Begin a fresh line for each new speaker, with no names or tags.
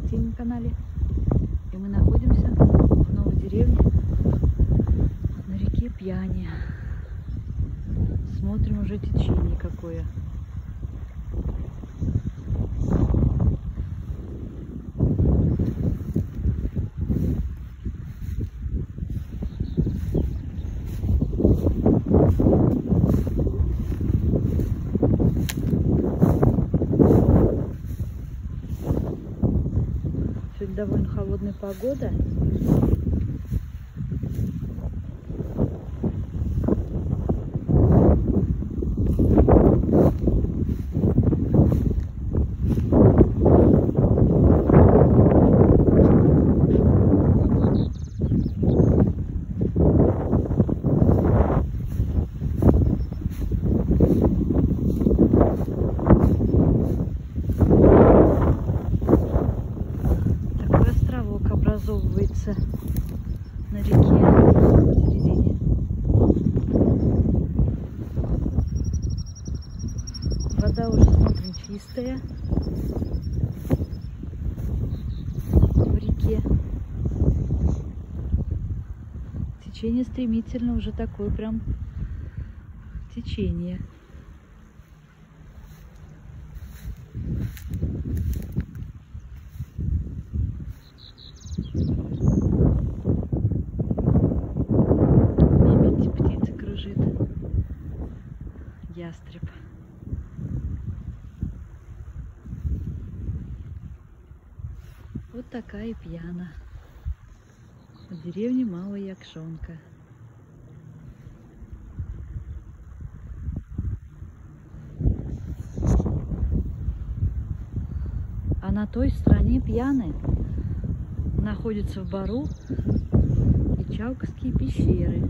Фатине канале. И мы находимся в новой деревне на реке Пьяни. Смотрим уже течение какое. Довольно холодная погода. Образовывается на реке. Вода уже, смотрим, чистая в реке. Течение стремительно, уже такое прям течение. Ястреб. Вот такая пьяна. В деревне Малая Якшонка. А на той стороне пьяны находятся в Бару и Чалковские пещеры.